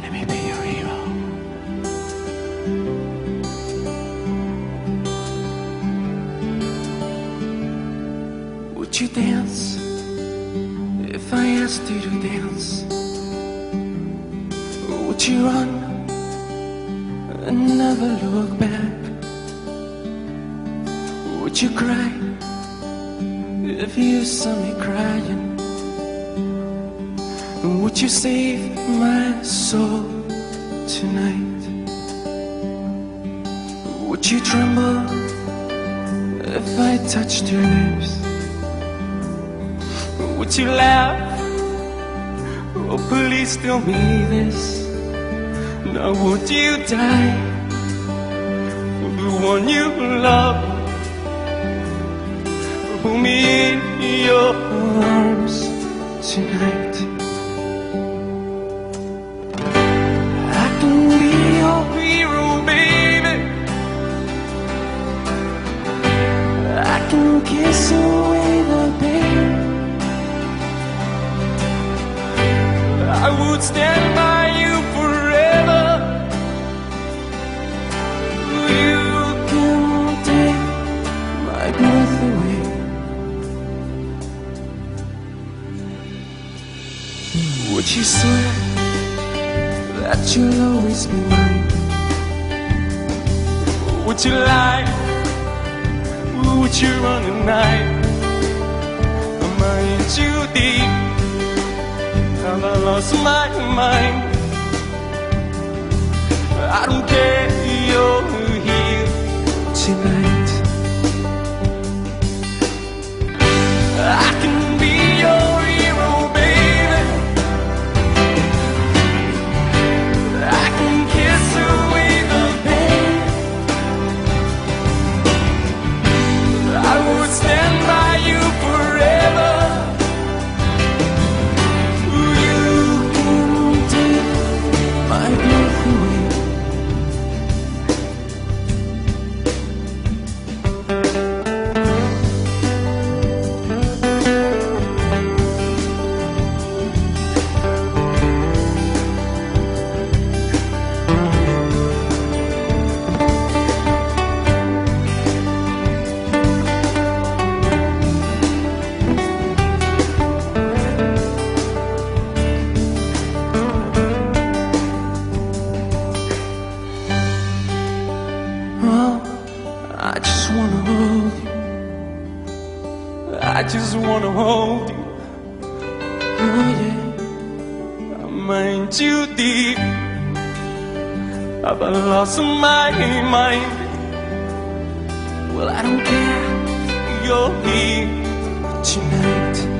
Let me be your hero. Would you dance if I asked you to dance? Would you run and never look back? Would you cry if you saw me crying? Would you save my soul tonight? Would you tremble if I touched your lips? Would you laugh? Oh, please tell me this. Now, would you die for the one you love? Hold me in your arms tonight. Would stand by you forever. You can take my breath away. Would you swear that you'll always be mine? Would you lie? Would you run at night? Am I in too deep? Have I lost my mind? I don't care, you're here tonight. Wanna hold you. I just wanna hold you. Oh yeah, I'm in too deep. Have I lost my mind? Well, I don't care. You're here tonight.